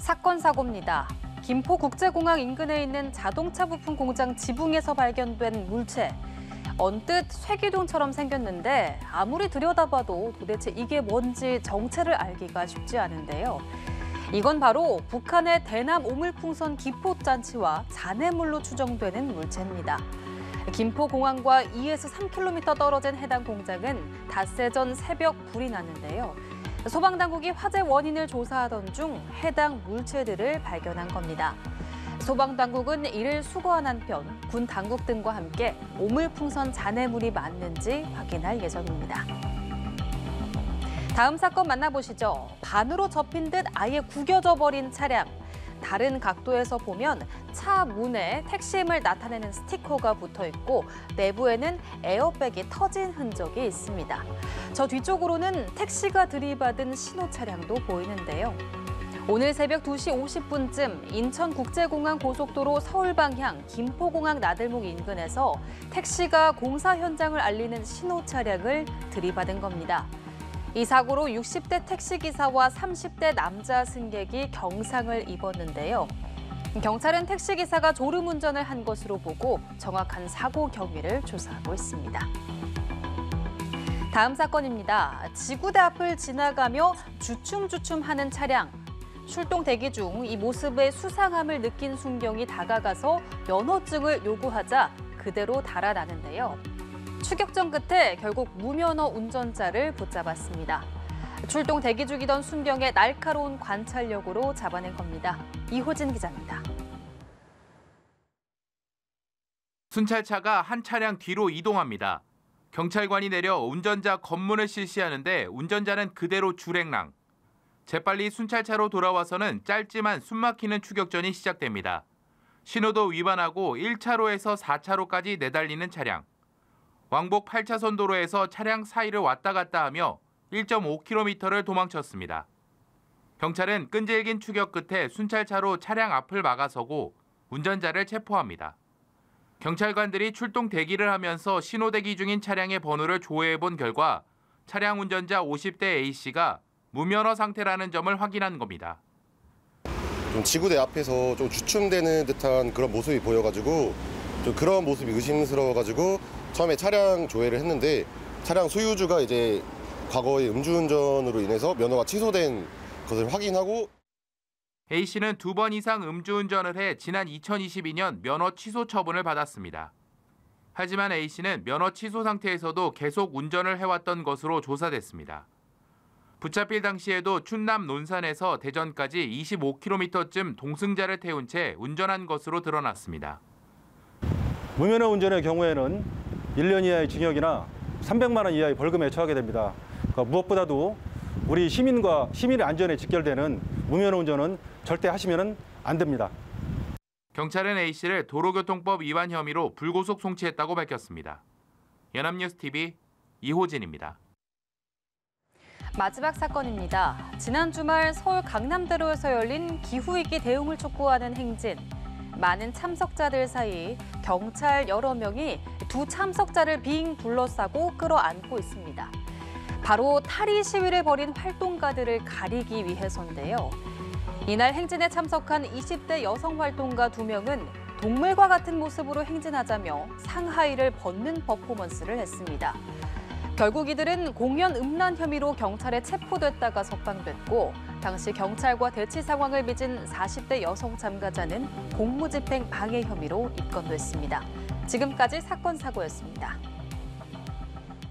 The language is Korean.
사건 사고입니다. 김포국제공항 인근에 있는 자동차 부품 공장 지붕에서 발견된 물체. 언뜻 쇠기둥처럼 생겼는데 아무리 들여다봐도 도대체 이게 뭔지 정체를 알기가 쉽지 않은데요. 이건 바로 북한의 대남 오물풍선 기포잔치와 잔해물로 추정되는 물체입니다. 김포공항과 2에서 3km 떨어진 해당 공장은 닷새 전 새벽 불이 났는데요. 소방당국이 화재 원인을 조사하던 중 해당 물체들을 발견한 겁니다. 소방당국은 이를 수거한 한편 군 당국 등과 함께 오물풍선 잔해물이 맞는지 확인할 예정입니다. 다음 사건 만나보시죠. 반으로 접힌 듯 아예 구겨져 버린 차량. 다른 각도에서 보면 차 문에 택시임을 나타내는 스티커가 붙어 있고 내부에는 에어백이 터진 흔적이 있습니다. 저 뒤쪽으로는 택시가 들이받은 신호 차량도 보이는데요. 오늘 새벽 2시 50분쯤 인천국제공항 고속도로 서울 방향 김포공항 나들목 인근에서 택시가 공사 현장을 알리는 신호 차량을 들이받은 겁니다. 이 사고로 60대 택시기사와 30대 남자 승객이 경상을 입었는데요. 경찰은 택시기사가 졸음운전을 한 것으로 보고 정확한 사고 경위를 조사하고 있습니다. 다음 사건입니다. 지구대 앞을 지나가며 주춤주춤하는 차량. 출동 대기 중 이 모습의 수상함을 느낀 순경이 다가가서 면허증을 요구하자 그대로 달아나는데요. 추격전 끝에 결국 무면허 운전자를 붙잡았습니다. 출동 대기 중이던 순경의 날카로운 관찰력으로 잡아낸 겁니다. 이호진 기자입니다. 순찰차가 한 차량 뒤로 이동합니다. 경찰관이 내려 운전자 검문을 실시하는데 운전자는 그대로 줄행랑. 재빨리 순찰차로 돌아와서는 짧지만 숨막히는 추격전이 시작됩니다. 신호도 위반하고 1차로에서 4차로까지 내달리는 차량. 왕복 8차선 도로에서 차량 사이를 왔다 갔다 하며 1.5km를 도망쳤습니다. 경찰은 끈질긴 추격 끝에 순찰차로 차량 앞을 막아서고 운전자를 체포합니다. 경찰관들이 출동 대기를 하면서 신호 대기 중인 차량의 번호를 조회해 본 결과 차량 운전자 50대 A씨가 무면허 상태라는 점을 확인한 겁니다. 좀 지구대 앞에서 좀 주춤되는 듯한 그런 모습이 보여가지고 좀 그런 모습이 의심스러워가지고 처음에 차량 조회를 했는데 차량 소유주가 이제 과거에 음주운전으로 인해서 면허가 취소된 것을 확인하고 A씨는 두 번 이상 음주운전을 해 지난 2022년 면허 취소 처분을 받았습니다. 하지만 A씨는 면허 취소 상태에서도 계속 운전을 해왔던 것으로 조사됐습니다. 붙잡힐 당시에도 충남 논산에서 대전까지 25km쯤 동승자를 태운 채 운전한 것으로 드러났습니다. 무면허 운전의 경우에는 1년 이하의 징역이나 300만 원 이하의 벌금에 처하게 됩니다. 그러니까 무엇보다도 우리 시민과 시민의 안전에 직결되는 무면허 운전은 절대 하시면 안 됩니다. 경찰은 A씨를 도로교통법 위반 혐의로 불구속 송치했다고 밝혔습니다. 연합뉴스 TV 이호진입니다. 마지막 사건입니다. 지난 주말 서울 강남대로에서 열린 기후위기 대응을 촉구하는 행진. 많은 참석자들 사이 경찰 여러 명이 두 참석자를 빙 둘러싸고 끌어안고 있습니다. 바로 탈의 시위를 벌인 활동가들을 가리기 위해서인데요. 이날 행진에 참석한 20대 여성 활동가 두 명은 동물과 같은 모습으로 행진하자며 상하이를 벗는 퍼포먼스를 했습니다. 결국 이들은 공연 음란 혐의로 경찰에 체포됐다가 석방됐고 당시 경찰과 대치 상황을 빚은 40대 여성 참가자는 공무집행 방해 혐의로 입건됐습니다. 지금까지 사건 사고였습니다.